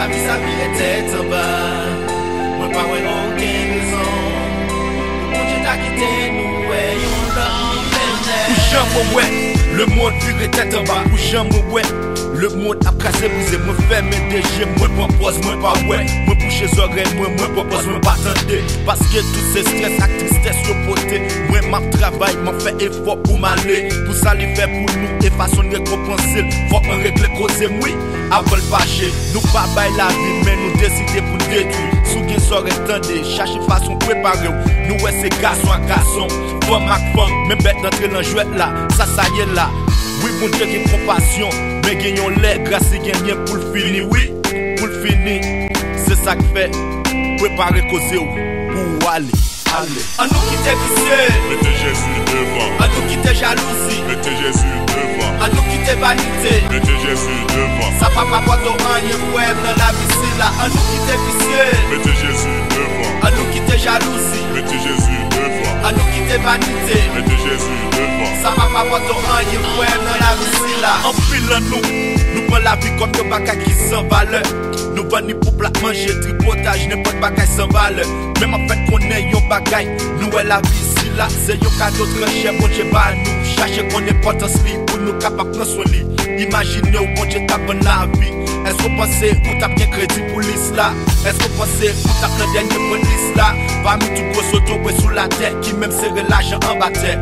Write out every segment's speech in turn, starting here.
la mi sa pi ete te ba Mwen pa wè anken rezon Mwen jè ta kite nou wè yon dan mèmè Ou jan mwen wè, le moun vire tè te ba Ou jan mwen wè, le moun ap kase bouze Mwen fè mè deje, mwen propose, mwen pa wè Mwen pouche zore, mwen mwen propose, mwen pa tende Paske tout se stres ak tristesse map travay, mwen fè effort pou m'ale Pou sa li fè pou nou, e fason rekompensil Fok mwen regle koze mwi, apel fache Nou pa bay la vi, men nou deside pou detu Sou gen zore tende, chache fason prepare ou Nou wè se gason ak gason, fòm ak fòm Men bet d'entre nan jwet la, sa sa ye la Oui, bon Dieu qui compassion, mais gagnons les grâce gagner pour le fini, oui, pour le fini. C'est ça que fait, préparer causer pour aller. À nous qui t'es vicieux, Mettez Jésus devant. à nous qui t'es jalousie, Mettez Jésus devant. à nous qui t'es vanité. Mettez Jésus devant. Ça va pas boire rien pour dans la vie, c'est là. À nous qui t'es vicieux, Mettez Jésus devant. à nous qui t'es jalousie, Mettez Jésus devant. à nous qui t'es vanité. Mettez Jésus devant. Va pas boire rien pour dans la là. En filant nous, nous prenons la vie comme un bagage qui sans valeur. Nous vendons pour plat manger, tripotage, n'importe bagage sans valeur. Même en fait qu'on est yon bagage, nous est la vie si là, c'est yon cadeau très cher, bon Dieu bah nous. Cherchez qu'on est potence li, pour nous capables prendre soin li. Imaginez où bon Dieu tape la vie. Est-ce que vous pensez ou t'as bien crédit pour l'isla? Est-ce que vous pensez ou t'as le dernier pour l'isla? Parmi tout gros auto ouais, sous la qui même serre l'argent en bas terre.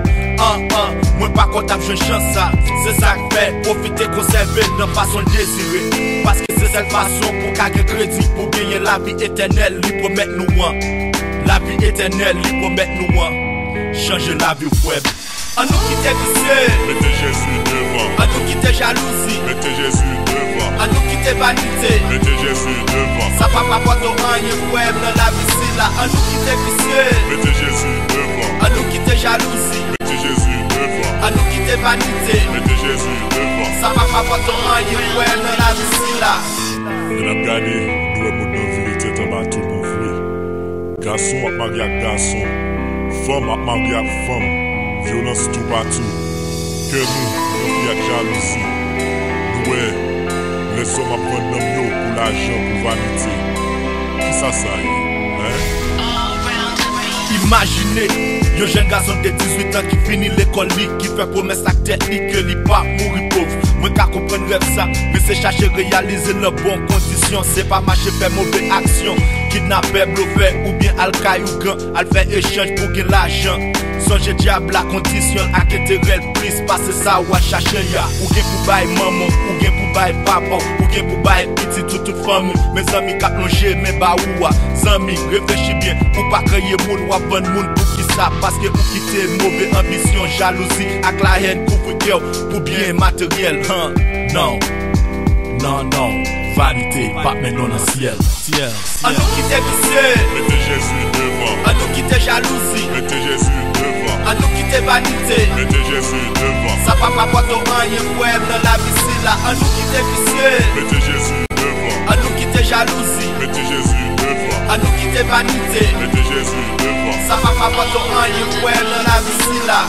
Un, un, moi pas comptable, je chance ça. C'est ça que fait, profiter, conserver, de façon désirée. Parce que c'est cette façon pour gagner crédit, pour gagner la vie éternelle, lui promettre nous un. La vie éternelle, lui promettre nous un. Changer la vie web. À nous qui t'es vicieux, Mettez Jésus devant. à nous qui t'es jalousie, Mettez Jésus devant. à nous qui t'es vanité. vanite Mette Jezu devan Sa pa pa poton an ye wè nan la visi la El ap gade nou e moun nou virite tan batou pou vwe Gason ap magi ak gason Fem ap magi ak fem Violans tou batou Ke nou nou vi ak jalousi Nou e lesom ap vwen nam yo pou la jen pou vanite Ki sa sa ye, he? Imagine yon jeune garçon de 18 ans qui finit l'école li, qui fait promesse à tête li que li pas mourir pauvre. Moi qu'à comprendre rêve ça, mais c'est chercher réaliser le bon condition, c'est pas marcher faire mauvaise action. Kidnapper, bluffé ou bien al ou gan, al faire échange pour gagner l'argent. Songe diable la condition à intérêt plus passer ça ou à chercher ya. Ou gen pour bail maman, ou gen pour bail papa, ou gen pour bail petit toute toute famille. Mes amis qui plongé, mes ba ouwa. Zami, réfléchis bien, pour pas créer moun ou bon moun pour qui ça? Parce que ou quitter mauvais ambition, jalousie, ak la haine, couvre cœur pour bien matériel. Hein? Non, non, non, vanité, pas maintenant dans le ciel. ciel. À nous qui t'es vicieux, Mettez Jésus devant. à nous qui t'es jalousie, Mettez Jésus devant. à nous qui t'es vanité. Mettez Jésus devant. Ça va pas boire rien web dans la vie, c'est là. À nous qui t'es vicieux, Mettez Jésus devant. à nous qui t'es jalousie, Mettez Jésus devant. à nous qui t'es vanité. Mettez Jésus devant. Ça va pas boire rien web dans la vie, c'est là.